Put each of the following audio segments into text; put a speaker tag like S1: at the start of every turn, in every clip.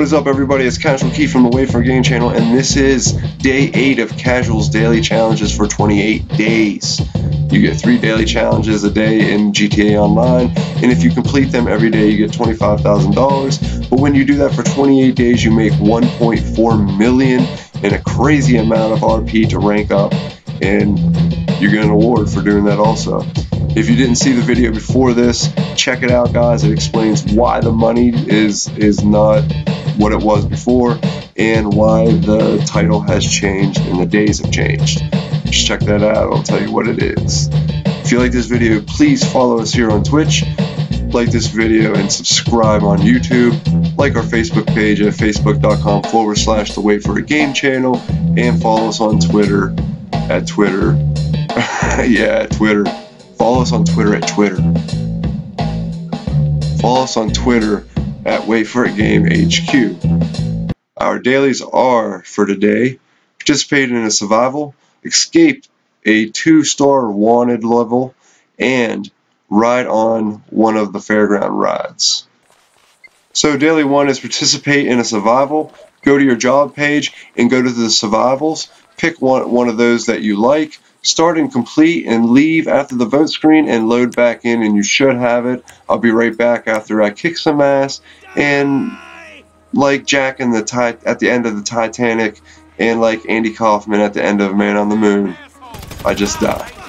S1: What is up, everybody? It's Casual Keith from the Wait for Game channel, and this is day 8 of Casual's daily challenges for 28 days. You get 3 daily challenges a day in GTA Online, and if you complete them every day, you get $25,000. But when you do that for 28 days, you make 1.4 million and a crazy amount of RP to rank up, and you get an award for doing that also. If you didn't see the video before this, check it out, guys. It explains why the money is is not what it was before and why the title has changed and the days have changed. Just check that out. I'll tell you what it is. If you like this video, please follow us here on Twitch. Like this video and subscribe on YouTube. Like our Facebook page at facebook.com forward slash the wait for it game channel. And follow us on Twitter at Twitter. yeah, Twitter Follow us on Twitter at Twitter. Follow us on Twitter at Wait for It Game HQ. Our dailies are for today participate in a survival, escape a two star wanted level, and ride on one of the fairground rides. So, daily one is participate in a survival. Go to your job page and go to the survivals. Pick one, one of those that you like start and complete and leave after the vote screen and load back in and you should have it. I'll be right back after I kick some ass and like Jack in the at the end of the Titanic and like Andy Kaufman at the end of Man on the Moon, I just die.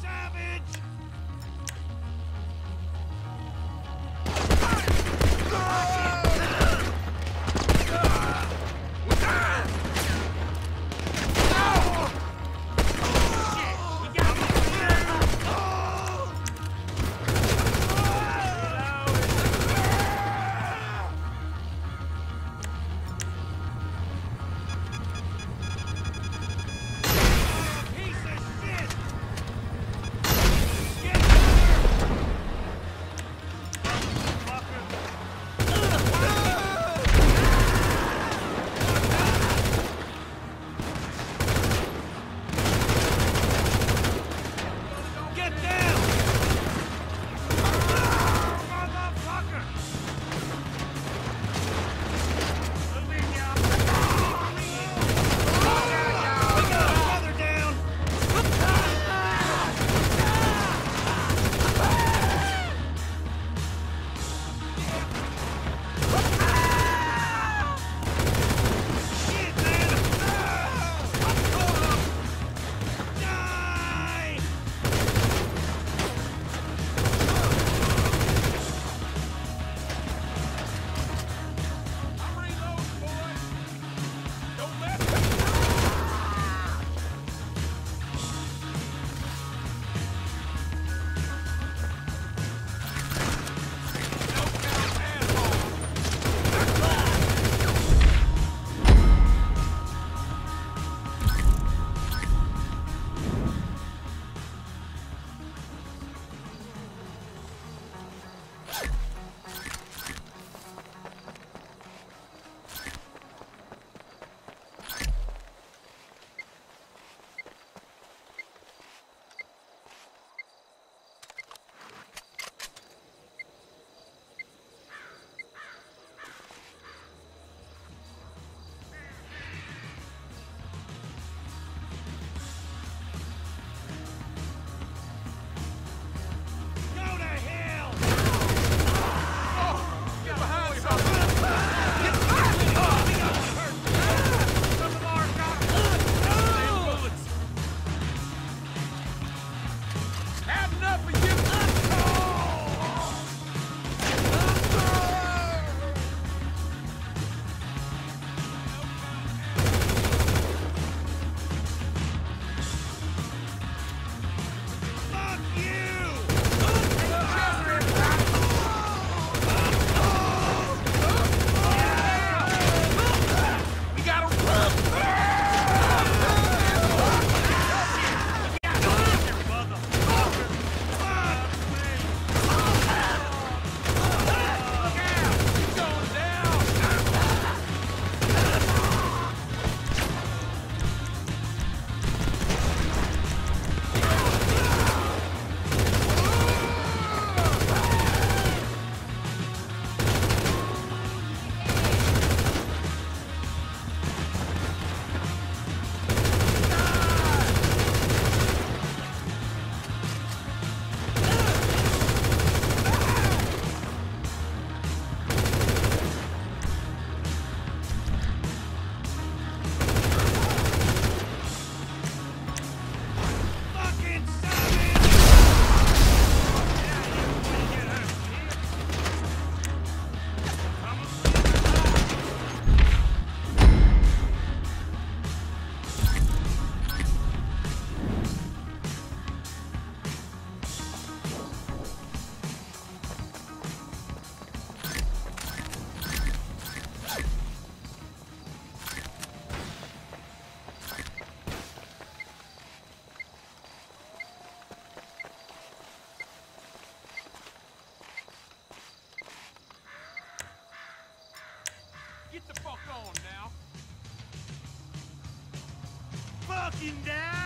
S1: savage!
S2: Fucking die!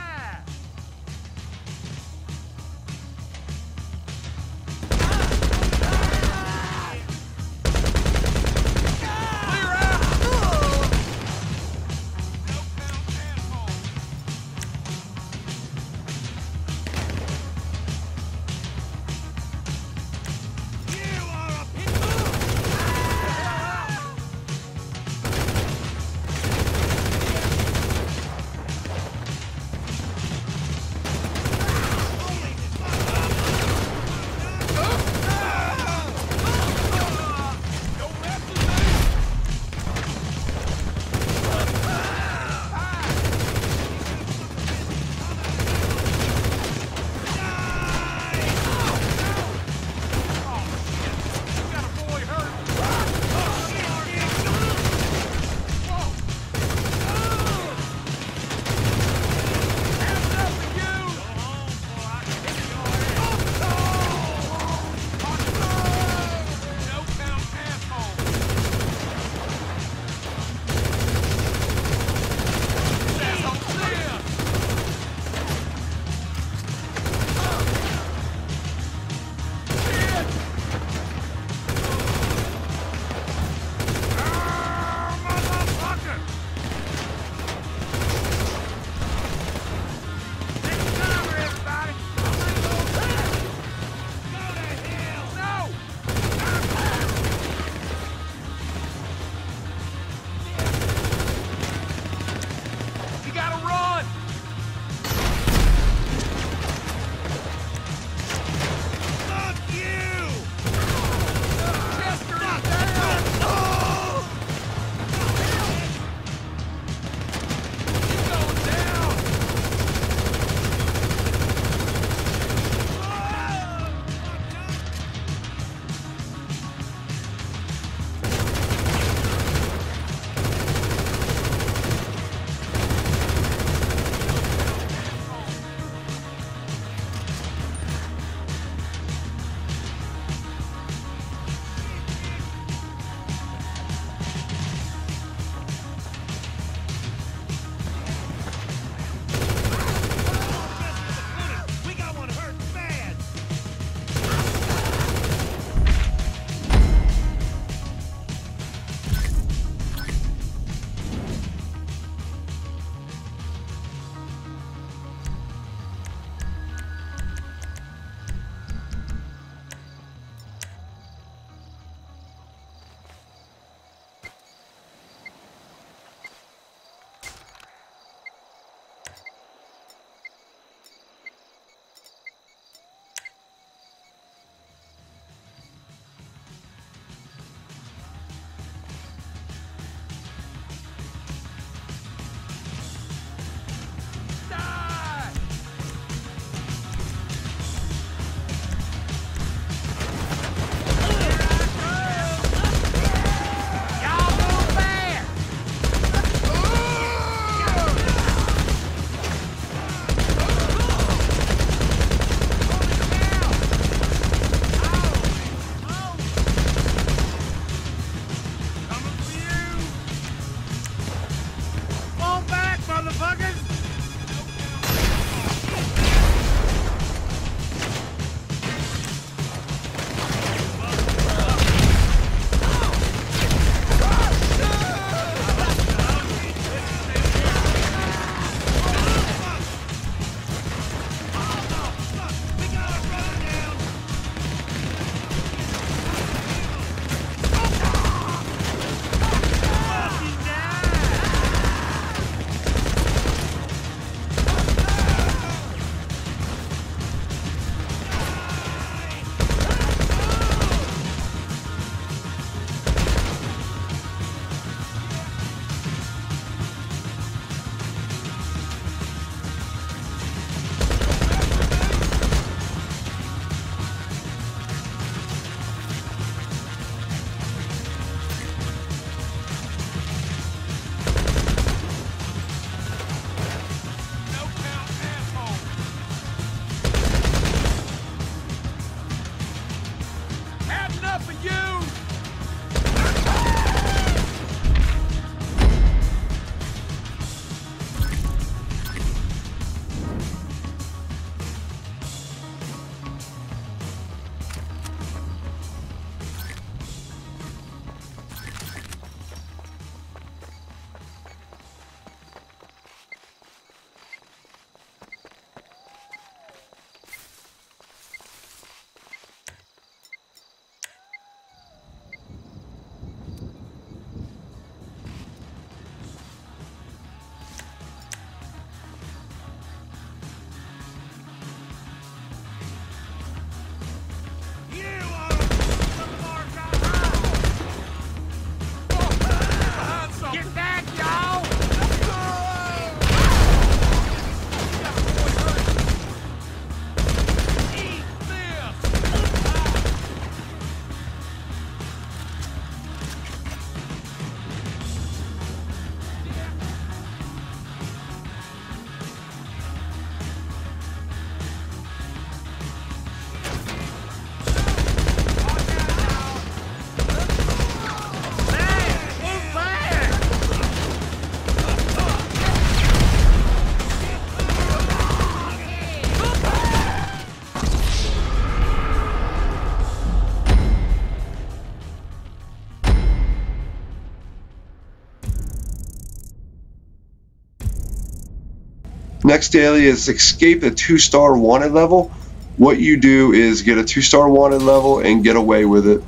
S1: Next daily is escape a two star wanted level. What you do is get a two star wanted level and get away with it.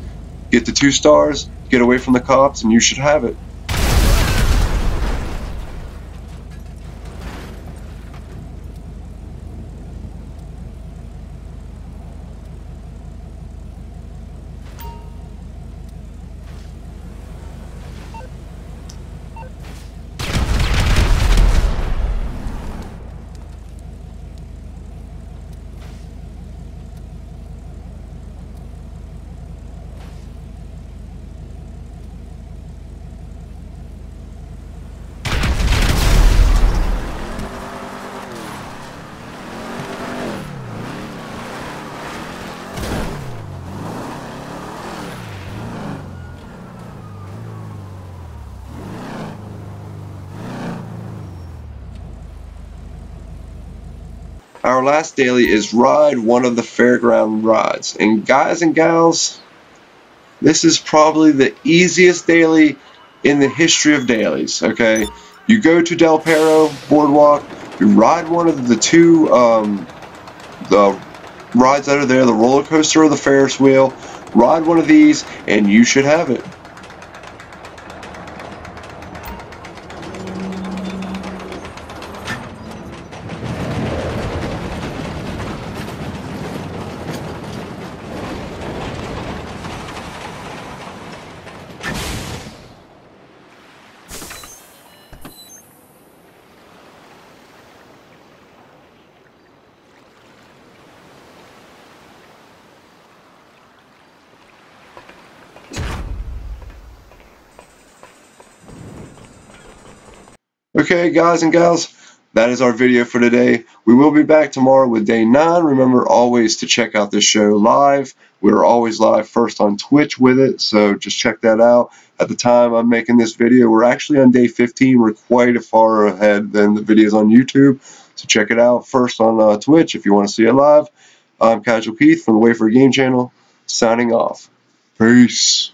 S1: Get the two stars, get away from the cops, and you should have it. Our last daily is ride one of the fairground rides. And guys and gals, this is probably the easiest daily in the history of dailies. Okay, you go to Del Perro Boardwalk, you ride one of the two um, the rides that are there, the roller coaster or the Ferris wheel. Ride one of these, and you should have it. Okay, guys and gals, that is our video for today. We will be back tomorrow with day 9. Remember always to check out this show live. We're always live first on Twitch with it, so just check that out. At the time I'm making this video, we're actually on day 15. We're quite a far ahead than the videos on YouTube, so check it out first on uh, Twitch if you want to see it live. I'm Casual Keith from the a Game channel, signing off. Peace.